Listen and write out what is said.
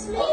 Christmas.